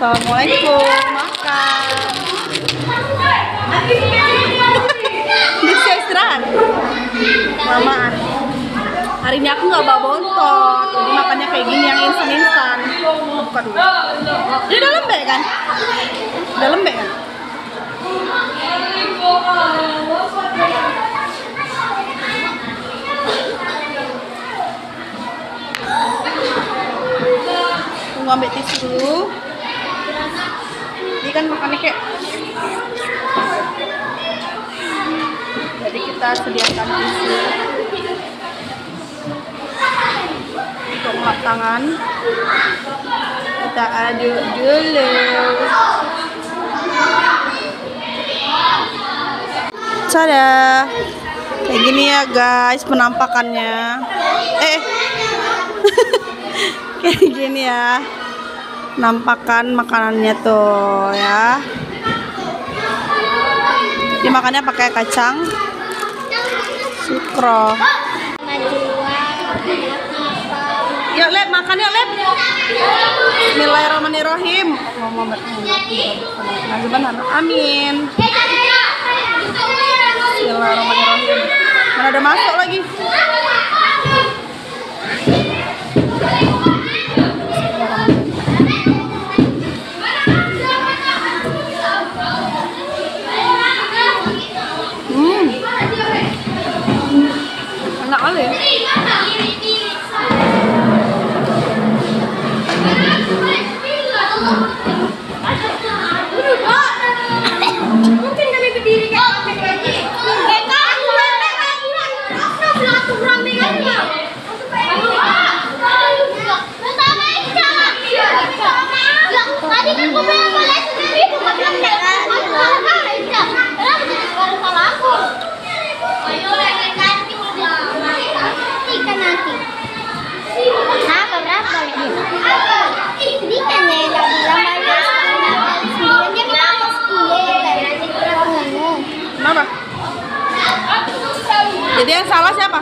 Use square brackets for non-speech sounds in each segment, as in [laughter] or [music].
Assalamualaikum. Makan. Bisa istirahat. Lamaan. Hari ini aku nggak bawa bontot, jadi makannya kayak gini yang instan-instan. Buka dulu. Dia udah lembek kan? Udah lembek kan? Tunggu ambil tisu dulu. Ini kan makannya kayak jadi kita sediakan tisu untuk melap tangan. Kita aduk dulu. Tada. Kayak gini ya guys penampakannya. Eh. [laughs] Kayak gini ya nampakan makanannya tuh ya. Dimakannya pakai kacang sukro. Yuk lep makan yuk lep. Bismillahirrahmanirrahim. Amin. Bismillahirrahmanirrahim. Mana ada masuk lagi Jadi yang salah siapa?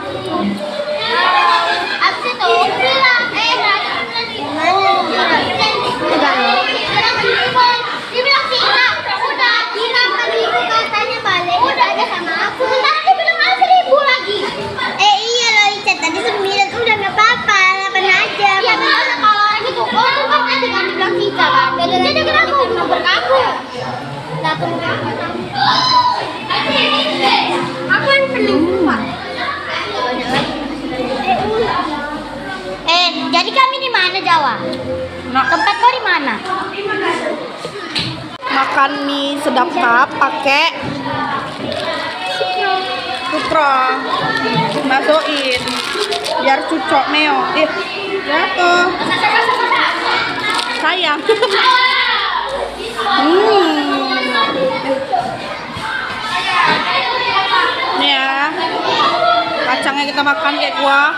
Nah, Tempat kau di mana? makan mie sedap kap pakai sukro masukin biar cucok meo. Ih jatuh. Sayang. Hmm. Ya kacangnya kita makan kayak kuah